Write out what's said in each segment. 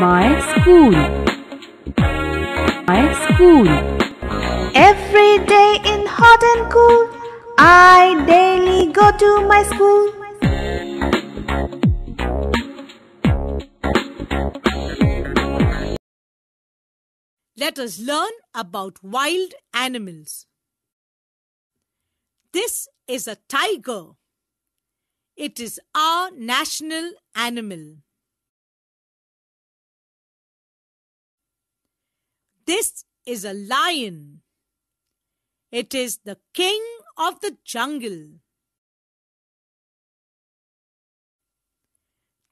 My school. My school. Every day in hot and cool, I daily go to my school. Let us learn about wild animals. This is a tiger. It is our national animal. This is a lion. It is the king of the jungle.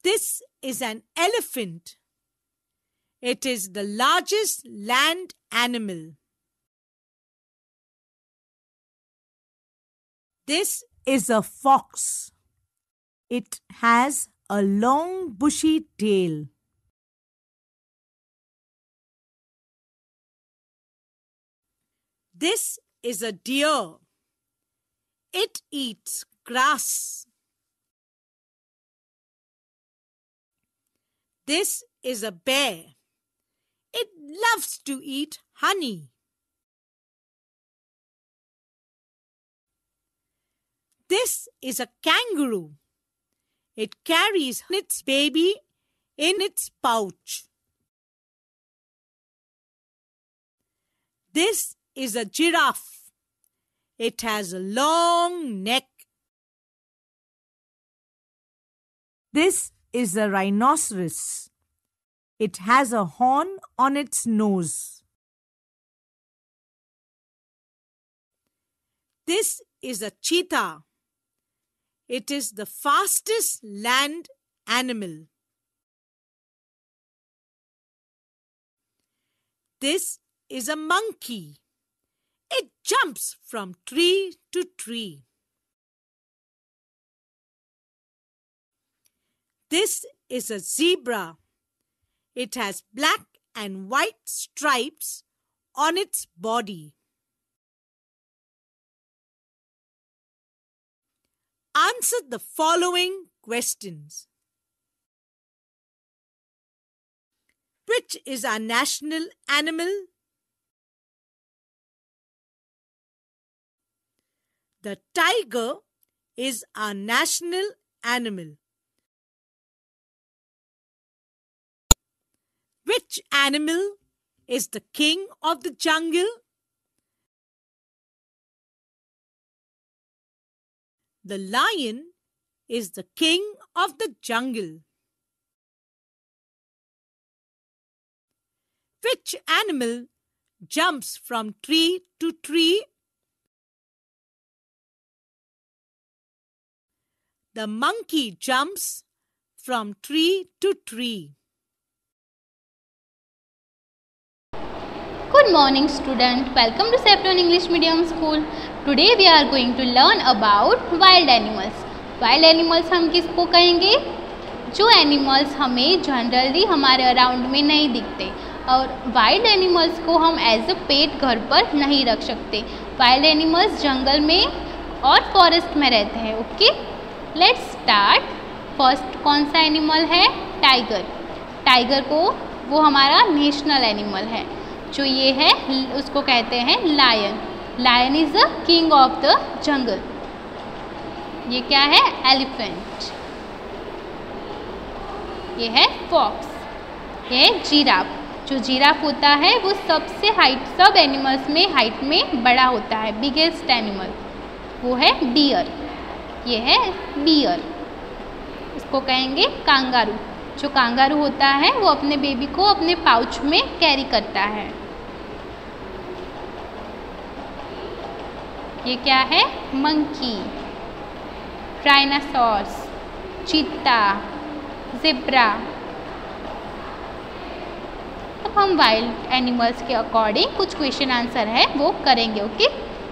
This is an elephant. It is the largest land animal. This is a fox. It has a long bushy tail. This is a deer. It eats grass. This is a bear. It loves to eat honey. This is a kangaroo. It carries its baby in its pouch. This is a giraffe. It has a long neck. This is a rhinoceros. It has a horn on its nose. This is a cheetah. It is the fastest land animal. This is a monkey. It jumps from tree to tree. This is a zebra. It has black and white stripes on its body. Answer the following questions. Which is our national animal? The tiger is our national animal. Which animal is the king of the jungle? The lion is the king of the jungle. Which animal jumps from tree to tree? The monkey jumps from tree to tree. Good morning student. Welcome to Septon English Medium School. Today we are going to learn about wild animals. Wild animals हम किसको कहेंगे जो animals हमें generally हमारे around में नहीं दिखते और वाइल्ड एनिमल्स को हम एज अ पेट घर पर नहीं रख सकते वाइल्ड एनिमल्स जंगल में और फॉरेस्ट में रहते हैं ओके लेट्स स्टार्ट फ़र्स्ट कौन सा एनिमल है? टाइगर टाइगर को वो हमारा नेशनल एनिमल है। जो ये है, उसको कहते हैं lion lion is the king of the jungle ये क्या है? एलिफेंट ये है फॉक्स ये है जीराफ जो जीराफ होता है, वो सबसे हाइट सब एनिमल्स में हाइट में बड़ा होता है बिगेस्ट एनिमल वो है डियर ये है बियर इसको कहेंगे कांगारू. जो कांगारू होता है, वो अपने बेबी को अपने पाउच में कैरी करता है. ये क्या है? मंकी ट्राइनासॉर्स चीता. जिब्रा अब हम वाइल्ड एनिमल्स के अकॉर्डिंग कुछ क्वेश्चन आंसर है, वो करेंगे ओके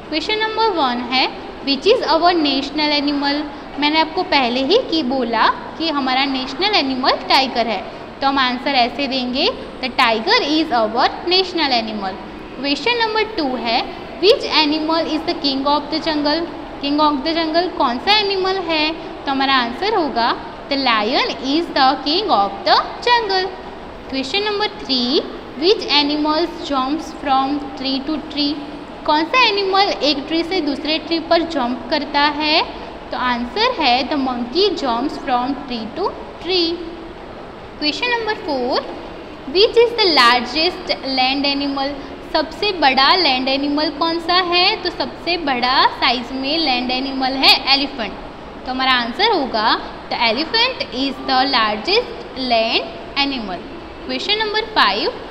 क्वेश्चन नंबर वन है which is our national animal मैंने आपको पहले ही की बोला कि हमारा नेशनल एनिमल टाइगर है। तो हम आंसर ऐसे देंगे the tiger is our national animal question number two है which animal is the king of the jungle king of the jungle कौन सा एनिमल है? तो हमारा आंसर होगा the lion is the king of the jungle question number three which animals jumps from tree to tree कौन सा animal एक tree से दूसरे ट्री पर जंप करता है? तो आंसर है the monkey jumps from tree to tree. Question number four which is the largest land animal सबसे बड़ा लैंड एनिमल कौन सा है? तो सबसे बड़ा साइज़ में लैंड एनिमल है एलिफेंट तो हमारा आंसर होगा the elephant is the largest land animal question number five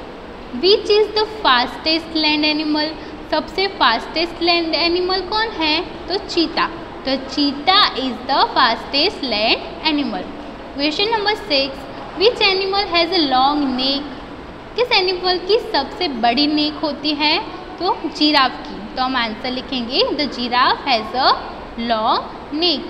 which is the fastest land animal सबसे फास्टेस्ट लैंड एनिमल कौन है? तो चीता। तो cheetah is the fastest land animal question number six which animal has a long neck किस animal की सबसे बड़ी नेक होती है? तो जीराफ की। तो हम आंसर लिखेंगे the giraffe has a long neck